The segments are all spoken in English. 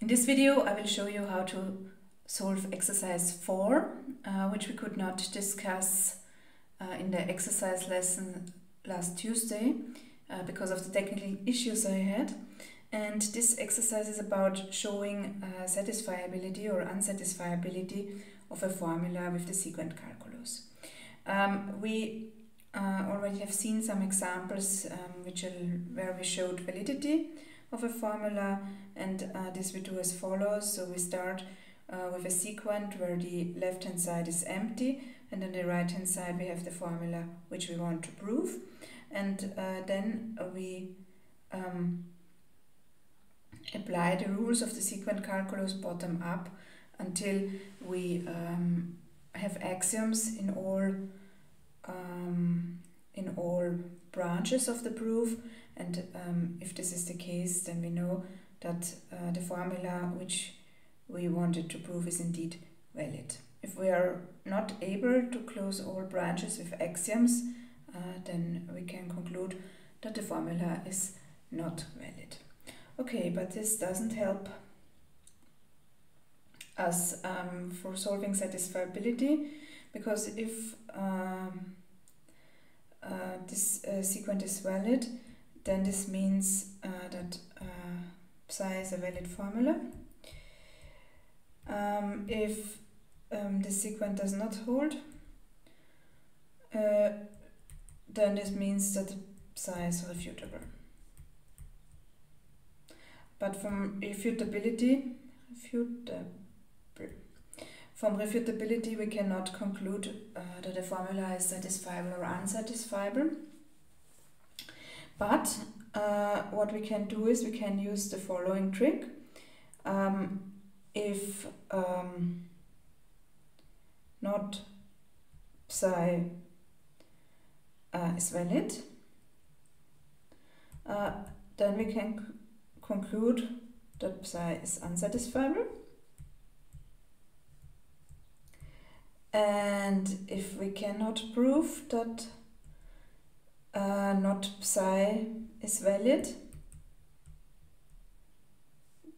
In this video I will show you how to solve exercise 4, uh, which we could not discuss uh, in the exercise lesson last Tuesday uh, because of the technical issues I had. And this exercise is about showing uh, satisfiability or unsatisfiability of a formula with the sequent calculus. Um, we uh, already have seen some examples um, which are, where we showed validity of a formula and uh, this we do as follows. So we start uh, with a sequent where the left hand side is empty and on the right hand side we have the formula which we want to prove and uh, then we um, apply the rules of the sequent calculus bottom up until we um, have axioms in all um, in all branches of the proof and um, if this is the case then we know that uh, the formula which we wanted to prove is indeed valid. If we are not able to close all branches with axioms uh, then we can conclude that the formula is not valid. Okay, but this doesn't help us um, for solving satisfiability because if um, uh, this uh, sequence is valid, then this means uh, that uh, psi is a valid formula. Um, if um, the sequence does not hold, uh, then this means that the psi is refutable. But from refutability, from refutability we cannot conclude uh, that the formula is satisfiable or unsatisfiable. But uh, what we can do is we can use the following trick. Um, if um, not psi uh, is valid, uh, then we can conclude that psi is unsatisfiable. And if we cannot prove that uh, not psi is valid,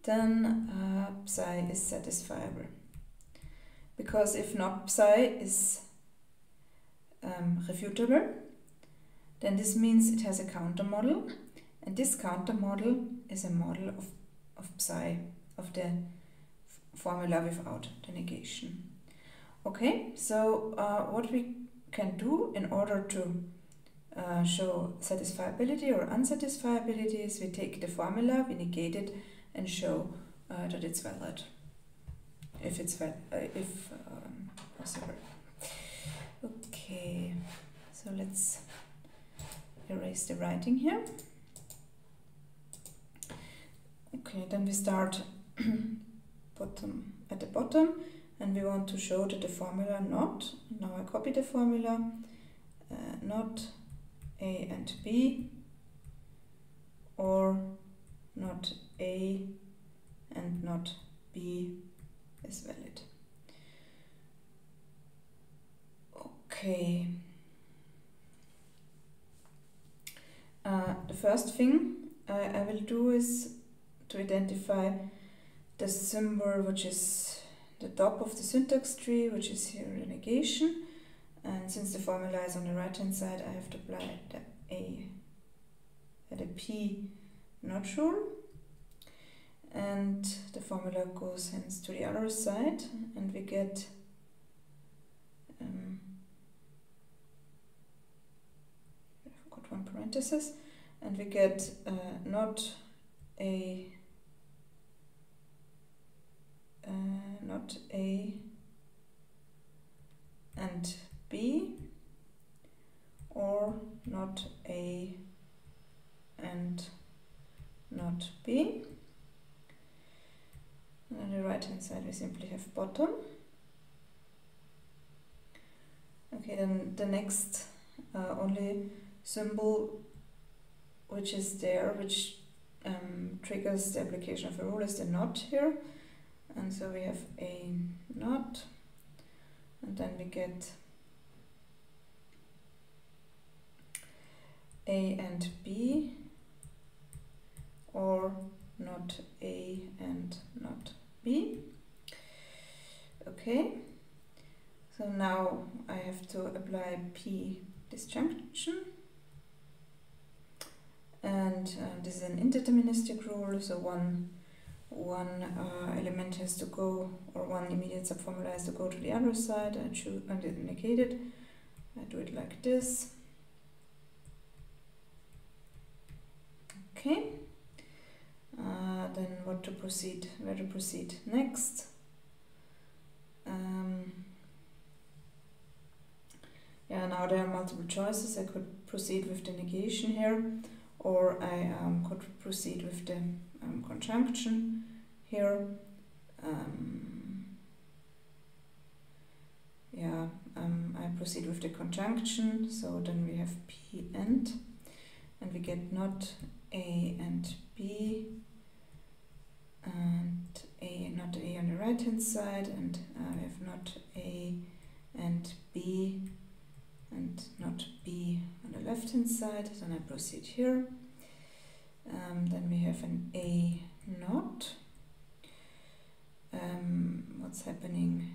then uh, psi is satisfiable. Because if not psi is um, refutable, then this means it has a counter model, and this counter model is a model of, of psi, of the formula without the negation. Okay, so uh, what we can do in order to uh, show satisfiability or unsatisfiability is we take the formula, we negate it and show uh, that it's valid, if it's valid, uh, if um, possible. Okay, so let's erase the writing here. Okay, then we start bottom at the bottom and we want to show that the formula not, now I copy the formula, uh, not A and B or not A and not B is valid. Okay. Uh, the first thing I, I will do is to identify the symbol which is the top of the syntax tree, which is here the negation. And since the formula is on the right hand side, I have to apply the A at a P not sure. And the formula goes hence to the other side, and we get um, I forgot one parenthesis, and we get uh, not a uh, not A and B or not A and not B. And on the right hand side we simply have bottom. Okay, then the next uh, only symbol which is there, which um, triggers the application of a rule is the not here and so we have a not and then we get A and B or not A and not B. Okay, so now I have to apply P disjunction. And uh, this is an indeterministic rule, so one one uh, element has to go or one immediate subformula has to go to the other side. I choose and negate it. I do it like this. Okay. Uh, then what to proceed, where to proceed next. Um, yeah, now there are multiple choices. I could proceed with the negation here, or I um, could proceed with the um, conjunction here. Um, yeah, um, I proceed with the conjunction, so then we have P and, and we get not A and B, and A, not A on the right hand side, and uh, we have not A and B, and not B on the left hand side. Then I proceed here. Um, then we have an A not. Um, what's happening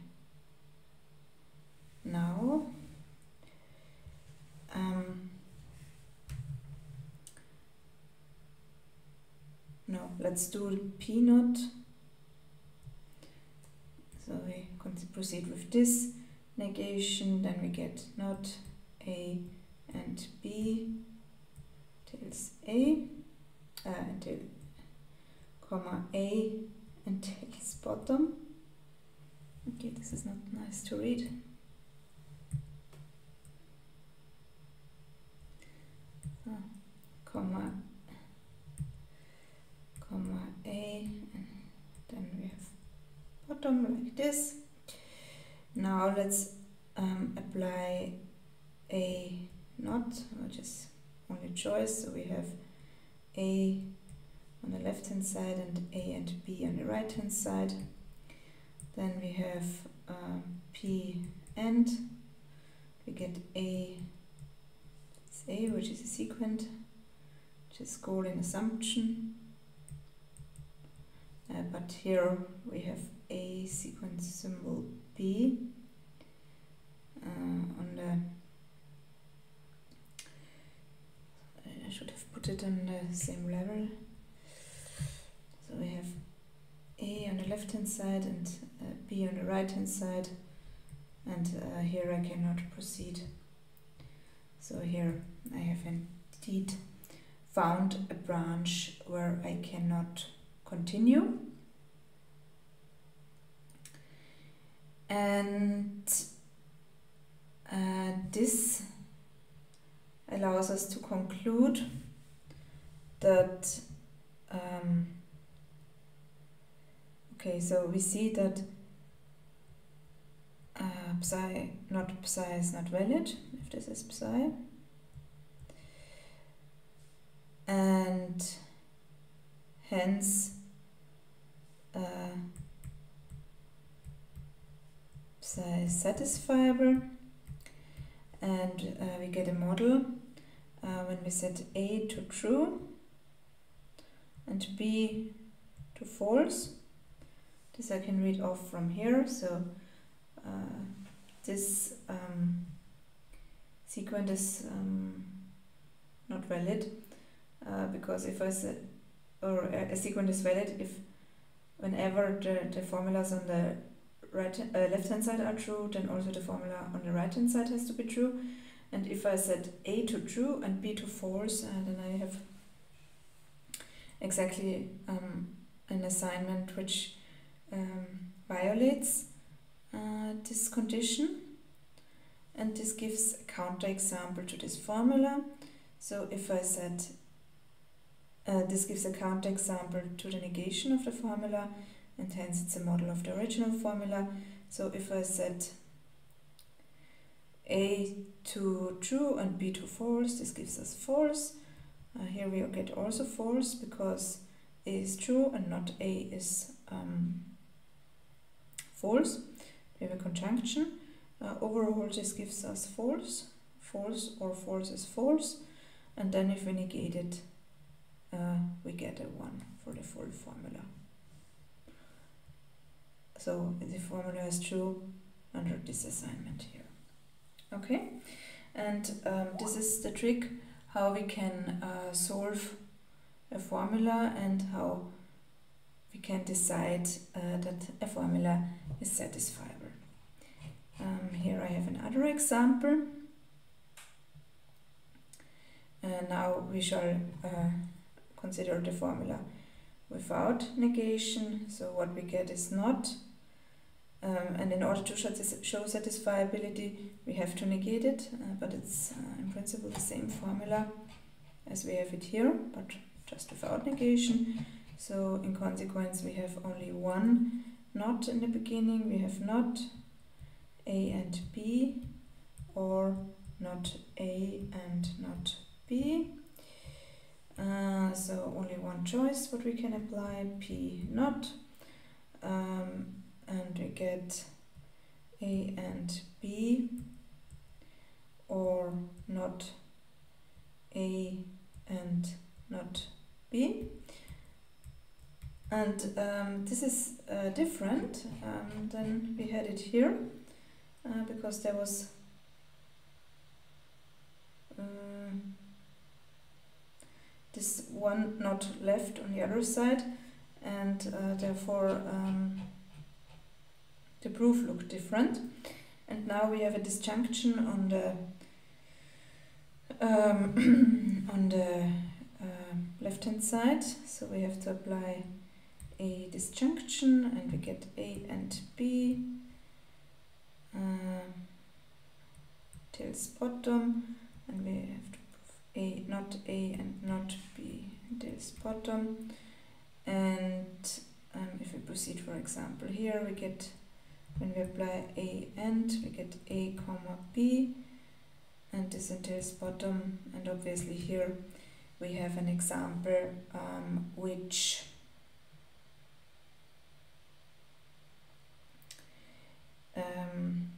now? Um, let's do P not. So we proceed with this negation, then we get not A and B tails A uh, until comma A until its bottom. Okay, this is not nice to read. Comma, comma A, and then we have bottom like this. Now let's um, apply a not, which is only choice. So we have a on the left hand side and A and B on the right hand side. Then we have um, P and we get A, it's A which is a sequent, which is an assumption. Uh, but here we have A sequence symbol B uh, on the I should have put it on the same level. So we have A on the left hand side and uh, B on the right hand side and uh, here I cannot proceed. So here I have indeed found a branch where I cannot continue. And uh, this allows us to conclude that um, okay so we see that uh, psi not psi is not valid if this is psi and hence uh, satisfiable and uh, we get a model uh, when we set A to true and B to false. This I can read off from here. So uh, this um, sequence is um, not valid uh, because if I set or a, a sequence is valid if whenever the, the formulas on the right uh, left hand side are true, then also the formula on the right hand side has to be true. And if I set A to true and B to false, uh, then I have exactly um, an assignment which um, violates uh, this condition. And this gives a counterexample to this formula. So if I set, uh, this gives a counterexample to the negation of the formula, and hence it's a model of the original formula. So if I set A to true and B to false, this gives us false. Uh, here we get also false because A is true and not A is um, false. We have a conjunction. Uh, overall this gives us false, false or false is false. And then if we negate it, uh, we get a 1 for the full formula. So the formula is true under this assignment here. Okay, and um, this is the trick how we can uh, solve a formula and how we can decide uh, that a formula is satisfiable. Um, here I have another example. Uh, now we shall uh, consider the formula without negation. So what we get is not. Um, and in order to show satisfiability, we have to negate it, uh, but it's uh, in principle the same formula as we have it here, but just without negation. So in consequence, we have only one not in the beginning. We have not A and B, or not A and not B. Uh, so only one choice what we can apply, P not. Um, and we get A and B or not A and not B. And um, this is uh, different um, than we had it here uh, because there was this one not left on the other side and uh, therefore um, the proof looked different. And now we have a disjunction on the um, on the uh, left hand side. So we have to apply a disjunction and we get A and B uh, tilde bottom and we have to a not A and not B. This bottom. And um, if we proceed for example here we get when we apply A and we get A comma B. And this entails bottom. And obviously here we have an example um, which um,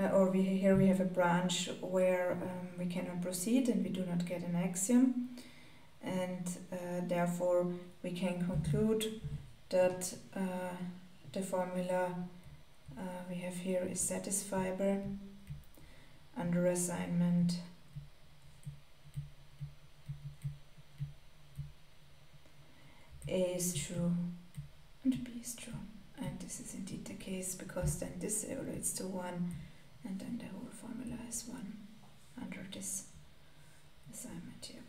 uh, or we here we have a branch where um, we cannot proceed and we do not get an axiom. And uh, therefore we can conclude that uh, the formula uh, we have here is satisfiable under assignment. A is true and B is true. And this is indeed the case because then this evaluates to 1 and then the whole formula is 1 under this assignment here.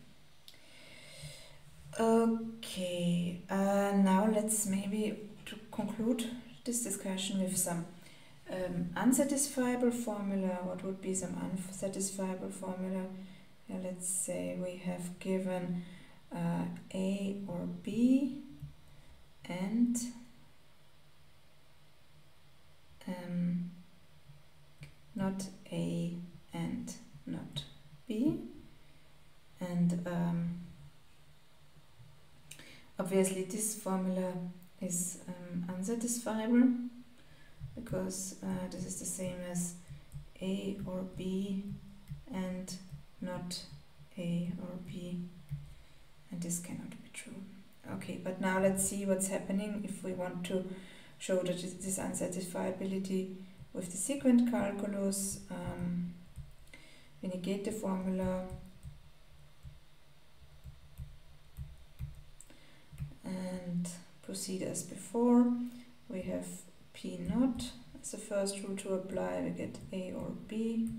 Okay, uh, now let's maybe to conclude this discussion with some um, unsatisfiable formula. What would be some unsatisfiable formula? Yeah, let's say we have given uh, A or B and um, not A and not B. And um, obviously this formula is um, unsatisfiable because uh, this is the same as A or B and not A or B and this cannot be true. Okay, but now let's see what's happening if we want to show that this unsatisfiability with the sequent calculus. Um, we negate the formula and proceed as before. We have P naught as the first rule to apply. We get A or B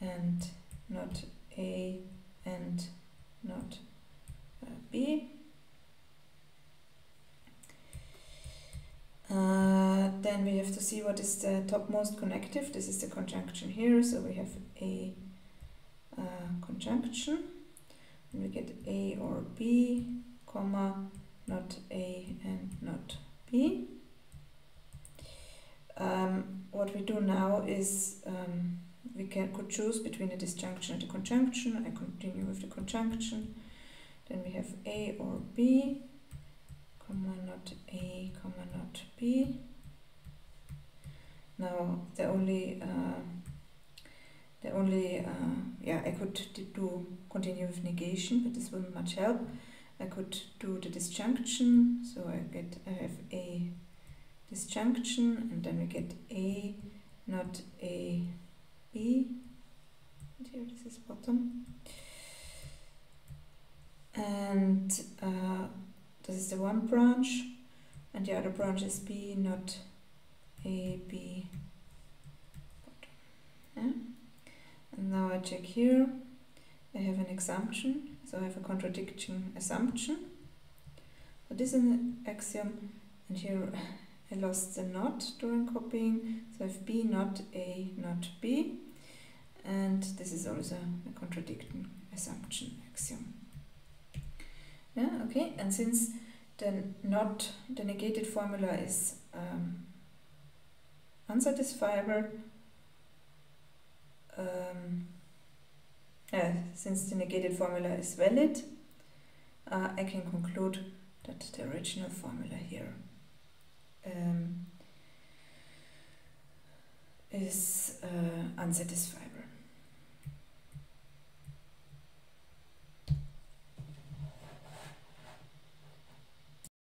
and not A and not uh, B. We have to see what is the topmost connective. This is the conjunction here. So we have a uh, conjunction. And we get A or B, comma, not A and not B. Um, what we do now is um, we can could choose between the disjunction and the conjunction. I continue with the conjunction. Then we have A or B comma not A, comma not B. Now the only uh, the only uh, yeah I could do continue with negation, but this wouldn't much help. I could do the disjunction, so I get I have a disjunction, and then we get A not A, B. And here this is bottom. And uh, this is the one branch, and the other branch is B, not A, B, bottom. Yeah? And now I check here. I have an assumption, so I have a contradiction assumption. But this is an axiom, and here I lost the not during copying, so I have B not A not B, and this is also a contradicting assumption axiom. Yeah, okay, and since the not the negated formula is um, unsatisfiable, um, uh, since the negated formula is valid, uh, I can conclude that the original formula here um, is uh, unsatisfiable.